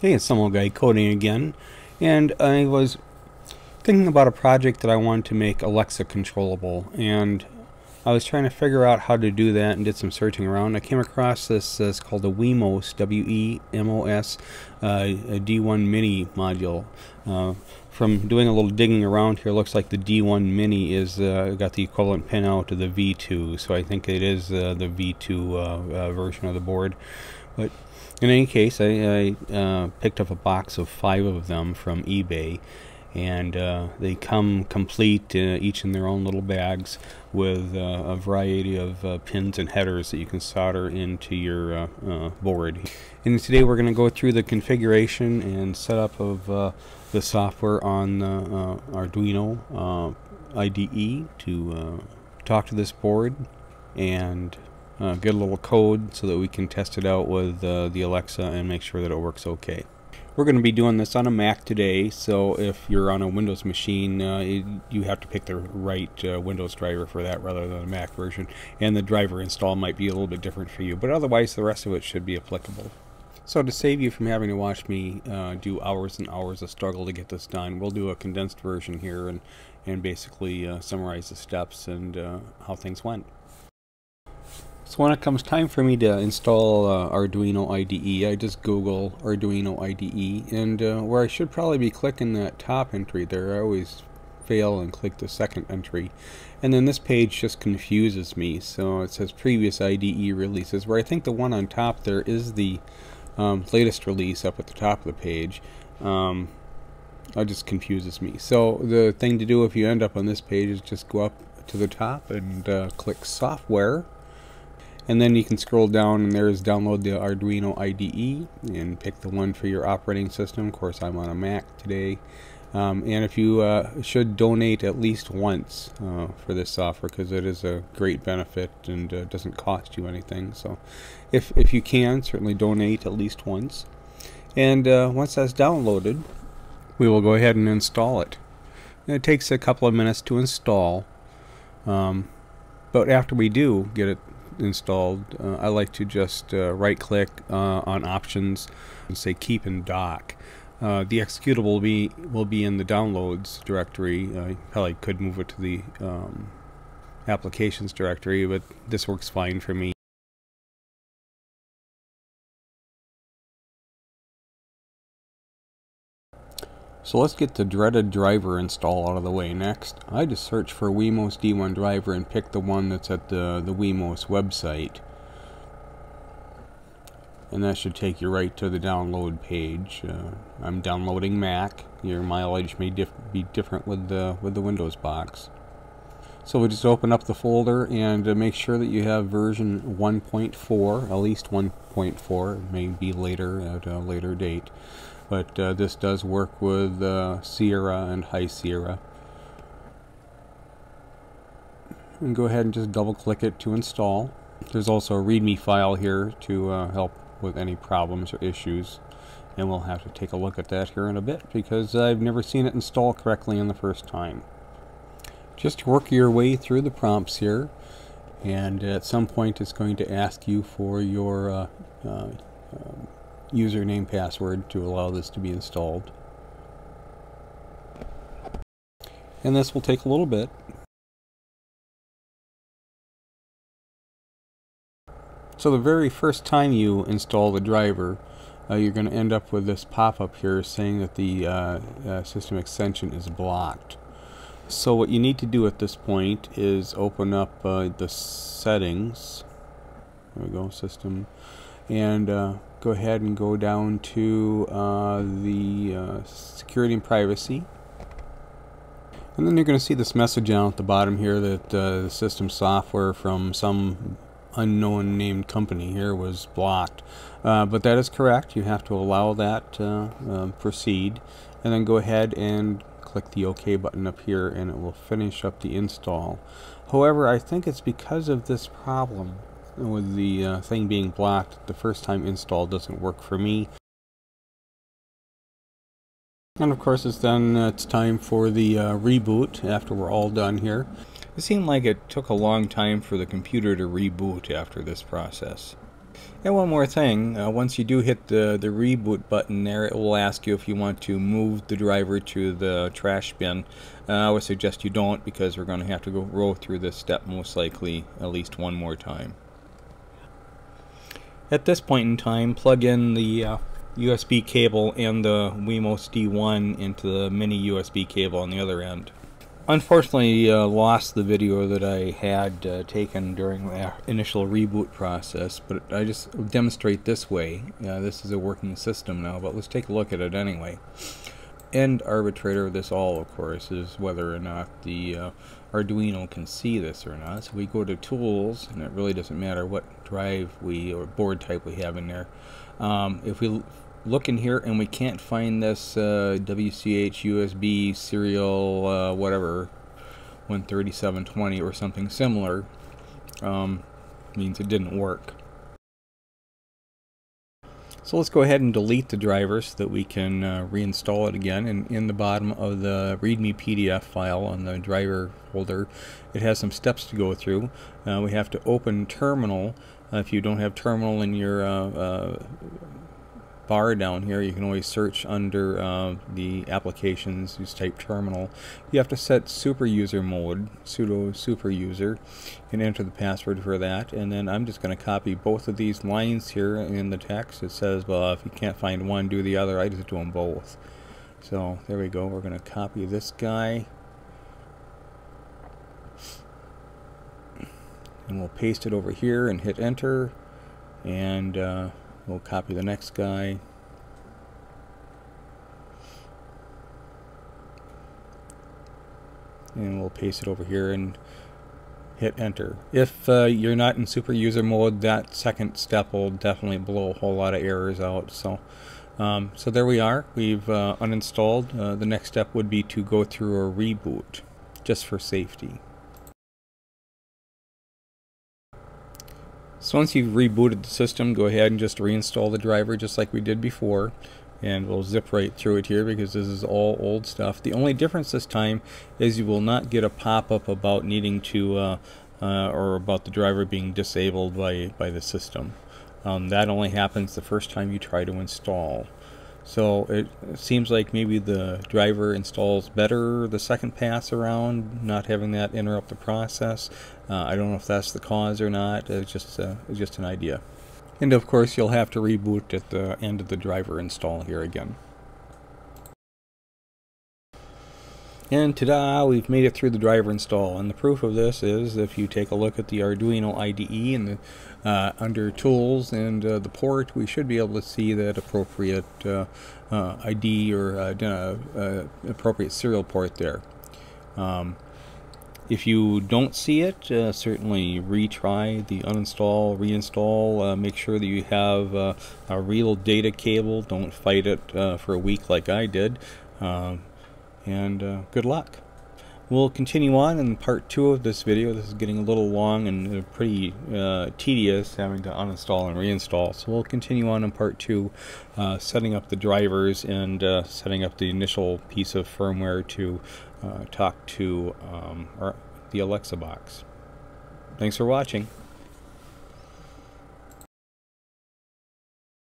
Hey, it's some old guy coding again, and I was thinking about a project that I wanted to make Alexa controllable, and I was trying to figure out how to do that and did some searching around. I came across this, uh, it's called the Wemos, W-E-M-O-S, uh, a D1 Mini module. Uh, from doing a little digging around here, looks like the D1 Mini is uh, got the equivalent pin out to the V2, so I think it is uh, the V2 uh, version of the board. But in any case, I, I uh, picked up a box of five of them from eBay, and uh, they come complete, uh, each in their own little bags, with uh, a variety of uh, pins and headers that you can solder into your uh, board. And today we're going to go through the configuration and setup of the software on the Arduino IDE to talk to this board and uh, get a little code so that we can test it out with uh, the Alexa and make sure that it works okay. We're going to be doing this on a Mac today, so if you're on a Windows machine, uh, it, you have to pick the right uh, Windows driver for that rather than a Mac version, and the driver install might be a little bit different for you, but otherwise the rest of it should be applicable. So to save you from having to watch me uh, do hours and hours of struggle to get this done, we'll do a condensed version here and, and basically uh, summarize the steps and uh, how things went. So when it comes time for me to install uh, Arduino IDE, I just Google Arduino IDE, and uh, where I should probably be clicking that top entry there, I always fail and click the second entry. And then this page just confuses me, so it says previous IDE releases, where I think the one on top there is the um, latest release up at the top of the page. Um, it just confuses me. So the thing to do if you end up on this page is just go up to the top and uh, click software and then you can scroll down and there's download the Arduino IDE and pick the one for your operating system. Of course, I'm on a Mac today. Um, and if you uh, should donate at least once uh, for this software because it is a great benefit and uh, doesn't cost you anything. So if, if you can, certainly donate at least once. And uh, once that's downloaded, we will go ahead and install it. And it takes a couple of minutes to install. Um, but after we do get it installed, uh, I like to just uh, right click uh, on options and say keep in dock. Uh, the executable will be will be in the downloads directory. I probably could move it to the um, applications directory, but this works fine for me. So let's get the dreaded driver install out of the way next. I just search for Wemos D1 driver and pick the one that's at the, the Wemos website. And that should take you right to the download page. Uh, I'm downloading Mac. Your mileage may dif be different with the, with the Windows box. So we just open up the folder and uh, make sure that you have version 1.4, at least 1.4. It may be later at a later date but uh, this does work with uh, Sierra and High Sierra. And go ahead and just double click it to install. There's also a README file here to uh, help with any problems or issues. And we'll have to take a look at that here in a bit because I've never seen it install correctly in the first time. Just work your way through the prompts here and at some point it's going to ask you for your uh, uh, um, username password to allow this to be installed. And this will take a little bit. So the very first time you install the driver, uh, you're going to end up with this pop-up here saying that the uh, uh, system extension is blocked. So what you need to do at this point is open up uh, the settings. There we go, system. And uh, go ahead and go down to uh, the uh, security and privacy. And then you're going to see this message down at the bottom here that uh, the system software from some unknown named company here was blocked. Uh, but that is correct. You have to allow that uh, um, proceed. And then go ahead and click the OK button up here and it will finish up the install. However I think it's because of this problem with the uh, thing being blocked, the first time install doesn't work for me. And of course it's then uh, it's time for the uh, reboot after we're all done here. It seemed like it took a long time for the computer to reboot after this process. And one more thing, uh, once you do hit the, the reboot button there, it will ask you if you want to move the driver to the trash bin. Uh, I would suggest you don't because we're going to have to go roll through this step most likely at least one more time. At this point in time, plug in the uh, USB cable and the Wemos D1 into the mini USB cable on the other end. Unfortunately, uh, lost the video that I had uh, taken during the initial reboot process, but I just demonstrate this way. Uh, this is a working system now, but let's take a look at it anyway. End arbitrator of this all, of course, is whether or not the uh, Arduino can see this or not. So we go to Tools, and it really doesn't matter what drive we or board type we have in there. Um, if we look in here and we can't find this uh, WCH USB serial uh, whatever 13720 or something similar um, means it didn't work so let's go ahead and delete the driver so that we can uh, reinstall it again. And in the bottom of the readme PDF file on the driver folder it has some steps to go through. Uh, we have to open terminal. Uh, if you don't have terminal in your uh, uh, bar down here you can always search under uh, the applications just type terminal. You have to set super user mode sudo super user. And enter the password for that and then I'm just going to copy both of these lines here in the text. It says well if you can't find one do the other. I just do them both. So there we go. We're going to copy this guy. And we'll paste it over here and hit enter. And uh, We'll copy the next guy. And we'll paste it over here and hit enter. If uh, you're not in super user mode, that second step will definitely blow a whole lot of errors out. So, um, so there we are. We've uh, uninstalled. Uh, the next step would be to go through a reboot, just for safety. So once you've rebooted the system, go ahead and just reinstall the driver just like we did before. And we'll zip right through it here because this is all old stuff. The only difference this time is you will not get a pop-up about needing to, uh, uh, or about the driver being disabled by, by the system. Um, that only happens the first time you try to install. So it seems like maybe the driver installs better the second pass around, not having that interrupt the process. Uh, I don't know if that's the cause or not. It's just uh, it's just an idea. And of course, you'll have to reboot at the end of the driver install here again. And ta-da, we've made it through the driver install. And the proof of this is if you take a look at the Arduino IDE and the uh, under Tools and uh, the port, we should be able to see that appropriate uh, uh ID or uh, uh, appropriate serial port there. Um, if you don't see it, certainly retry the uninstall, reinstall. make sure that you have a real data cable. Don't fight it for a week like I did. Um, and uh, good luck. We'll continue on in part two of this video. This is getting a little long and uh, pretty uh, tedious having to uninstall and reinstall. So we'll continue on in part two, uh, setting up the drivers and uh, setting up the initial piece of firmware to uh, talk to um, the Alexa box. Thanks for watching.